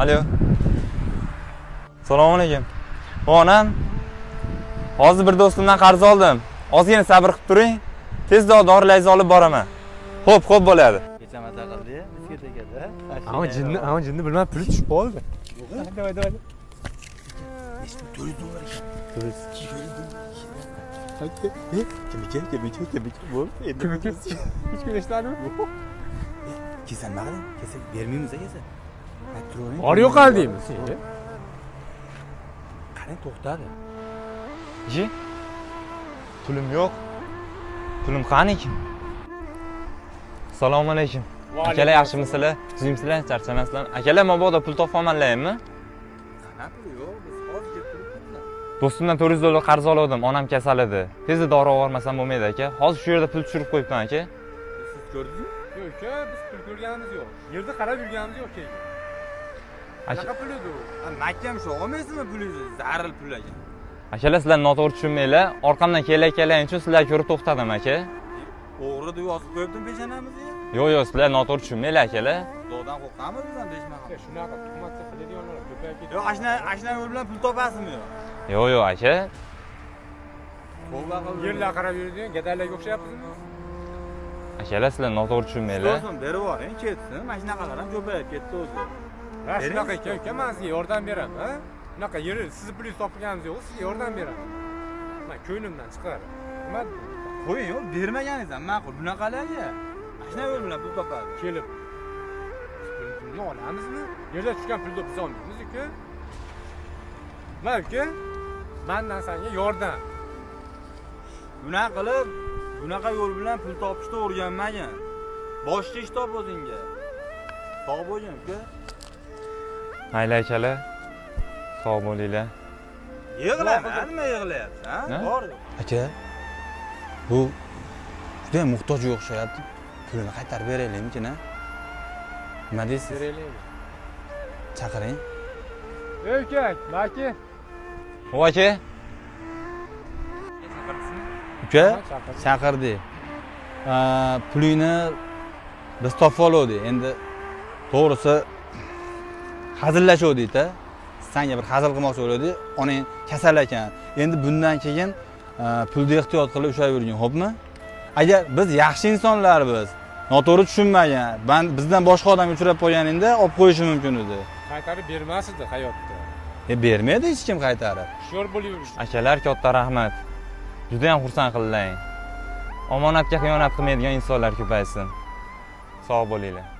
alo. Assalomu alaykum. Onam hozir bir do'stimdan qarz oldim. Ozgina sabr qilib turing. Tezda dorilaringizni olib boraman. Xo'p xo'p bo'ladi. Kecha maza qildi tegadi ama jinni ama jinni bilmam puli tushib qoldi. Давай давай kim ekan hech kim eshitmadimi kelsa nima qiling kelsa bermaymiz kelsa aytib bor yo'q hali deymiz qarang to'xtadi ji? Pulim yo'q pulim qaniki assalomu alaykum akalar yaxshimisizlar tuzimsizlar charchamasizlar akalar mabodo pul topolmanlarmi do'stimdan to'rt yuz dollar qarz olgandim onam kasal edi tezda dori olib bormasam bo'lmaydi aka. Hozir shu yerda pul tushirib qo'yibman aka. Siz ko'rdingizmi yo'q uka biz pul ko'rganimiz yo'q. Yerda qarab yurganimiz yo'q keyin aka qanaqa pul edi u? Mahkam shu olmaysizmi pulingizni zaril pul ekan akalar sizlar noto'g'ri tushunmanglar. Orqamdan kelay kelayin uchun sizlarga ko'rib to'xtadim aka? O'g'ri deb yozib qo'yibdimi peshonamizga yo'q yo'q sizlar noto'g'ri tushunmanglar akalar xudodan qo'rqamiz biz ham besh mahal shunaqa tuhmatga qiladiganlar ko'payib ketdi. Yo'q ashuna yo'l bilan pul topasizmi? Yo'q yo'q yo'q aka yerlar qarab yuradigan gadaylarga o'xshayapsizmi? Akalar sizlar noto'g'ri tushunmanglar. Berib yuboring ketsin mana shunaqalar ham ko'payib ketdi o'zi ha shunaqa ekan uka man sizga yordam beraman ha? Bunaqa yer sizni pulingizni topganimiz yo'q sizga yordam beraman man ko'nglimdan chiqadi. Nima qo'ying yo'q bermaganingiz ham ma'qul. Bunaqalarga ashuna yo'l bilan pul topadi. Kelib. Pulni olamizmi? Yerda tushgan pulni biz olmaymiz uka man uka mandan sanga yordam. Bunaqa qilib bunaqa yo'l bilan pul topishni o'rganmagin. Boshqa ish top o'zingga. Sog' bo'lgin uka mayli akalar sog' bo'linglar yig'lama nima yig'layapsan bor. Aka bu judayam muhtojga o'xshayapti. Pulini qaytarib beraylikmikin a nima deysiz? Beraylikmi chaqiring. Ey uka maki. U aka. Uka chaqir chaqirdik pulingni biz topib oluvdik. Endi to'g'risi hazillashuvdikda sanga bir hazil qilmoqchi bo'luvdik onang kasal ekan. Endi bundan keyin e, pulni ehtiyot qilib ushlab yurgin xo'pmi? Agar biz yaxshi insonlarmiz noto'g'ri tushunmagan ban- bizdan boshqa odamga uchrab qolganingda olib qo'yishi mumkin edi. Qaytarib bermas edi hayotda. E bermaydi hech kim qaytarib. Hushyor bo'lib yurish akalar katta rahmat. Judayam xursand qildilaring omonatga xiyonat qilmaydigan insonlar ko'paysin. Sog' bo'linglar